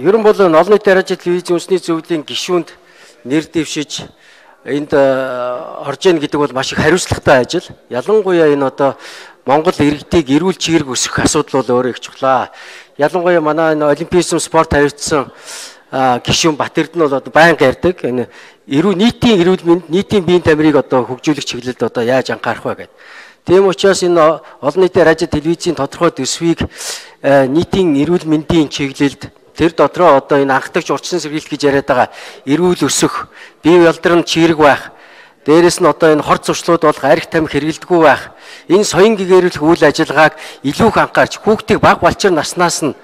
Ерөн бол олон нийтийн радио телевизийн үндэсний зөвлөлийн гишүүнд нэр дэвшиж энд орж ийн гэдэг бол маш их хариуцлагатай ажил. Ялангуяа энэ одоо Монгол иргэдийг эрүүл чиглэг өсгөх асуудал бол өөрөө их чухлаа. Ялангуяа манай энэ олимпизм спорт хариуцсан гишүүн Бат Эрдэнэ бол одоо байнга ярьдаг. Энэ эрүү нийтийн эрүүл мэнд, нийтийн биеийн тамирыг одоо хөгжүүлэх чиглэлд одоо яаж анхаарах вэ гэдэг. Тийм учраас энэ олон нийтийн радио телевизийн тодорхой төсвийг нийтийн эрүүл мэндийн чиглэлд тэр дотроо одоо энэ анхдагч урьдчилан сэргийлт гэж яриад байгаа. Эрүүл өсөх, бие ялдрын чирэг байх, дээрэс нь одоо энэ хор зуршлууд болох арх тамхи хэрэгэлдэггүй байх. Энэ соён гэгэрүүлэх үйл ажиллагааг илүү их анхаарч хүүхдийг баг балчир наснаас нь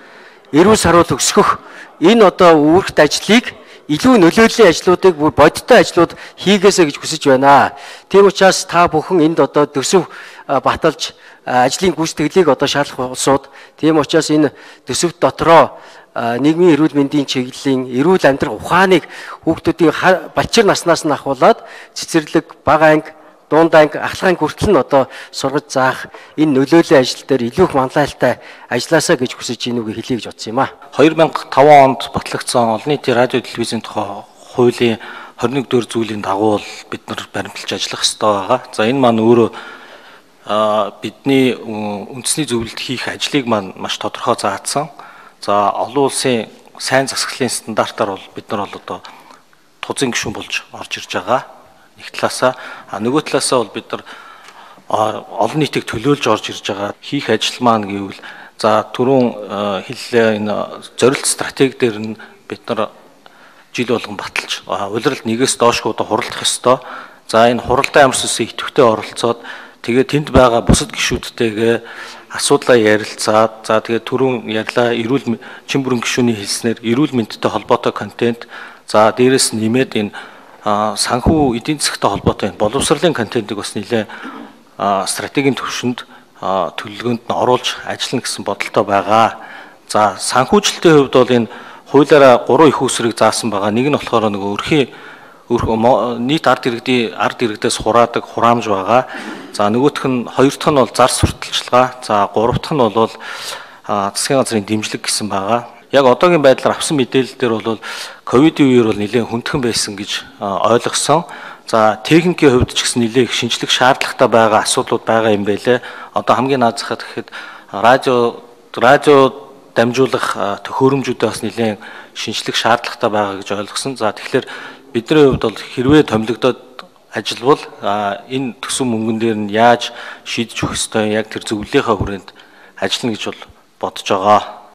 эрүүл саруул өсгөх. Энэ одоо үүрэгт ажлыг илүү нөлөөллийн ажлуудыг бүр бодиттой ажлууд хийгээсэ гэж хүсэж байна. Тийм учраас та бүхэн энд одоо төсөв баталж ажлын гүйцэтгэлийг одоо шаардах улсууд тийм учраас энэ төсөвт дотроо нийгмийн эрүүл мэндийн чиглэлийн эрүүл амьдрах ухааныг хүүхдүүдийн балчир наснаас нь ахуулаад цэцэрлэг, бага анги, дунд анги, ахлагын хүртэл нь одоо сургаж заах энэ нөлөөллийн ажил дээр илүү их манлайлалтай ажилласаа гэж хүсэж ийн үгийг хэлье гэж бодсон юм а. 2005 онд батлагдсан олон нийтийн радио телевизийн тухай хуулийн 21 дөр зүйлийн дагуу бид нар баримталж ажиллах хэрэгтэй байгаа. За энэ маань өөрөө бидний үндэсний зөвлөлд хийх ажлыг маань маш тодорхой заасан. За олон улсын сайн засаглалын стандартаар бол бид нар бол одоо тузын гишүүн болж орж ирж байгаа. Нэг талаасаа а нөгөө талаасаа бол бид нар олон нийтийг төлөөлж орж ирж байгаа хийх ажил маань гэвэл за түрүүн хэллээ энэ зорилт стратеги дээр нь бид нар жил болгон баталж улиралд нэгээс доошгүй одоо хуралдах ёстой. За энэ хуралдаан ямар сүсээ идэвхтэй оролцоод тэгээ тэнд байгаа бусад гишүүдтэйгээ асуудлаа ярилцаад за тэгээ түрүүн ярьлаа эрүүл чин бүрэн гишүүний хэлснээр эрүүл мэндтэй холбоотой контент за дээрэс нэмээд энэ санхүү эдийн засгтай холбоотой боловсролын контентыг бас нэлээ стратегийн төвшөнд төлөвлөгөөнд нь оруулж ажиллана гэсэн бодолтой байгаа. За санхүүжилтийн хувьд бол энэ хуулиараа 3 их усрыг заасан байгаа. Нэг нь болохоор нөгөө өрхийн нийт ард иргэдийн ард иргэдээс хураадаг хураамж байгаа. За нөгөөх нь хоёр дахь нь бол зар сурталчилгаа. За гурав дахь нь бол засгийн газрын дэмжлэг гэсэн байгаа. Яг одоогийн байдлаар авсан мэдээлэл дээр бол ковидын үеэр бол нэлээд хүндхэн байсан гэж ойлгосон. За техникийн хувьд ч гэсэн нэлээд их шинжлэх шаардлагатай байгаа асуудлууд байгаа юм байлээ. Одоо хамгийн наад захад гэхэд радио радио дамжуулах төхөөрөмжүүдээ бас нэлээд шинжлэх шаардлагатай байгаа гэж ойлгосон. За тэгэхээр бидний хувьд бол хэрвээ томилогдоод ажиллавал энэ төсөн мөнгөн дээр нь яаж шийдэж өгөх ёстой яг тэр зөвлөлийнхаа хүрээнд ажиллана гэж бол бодож байгаа.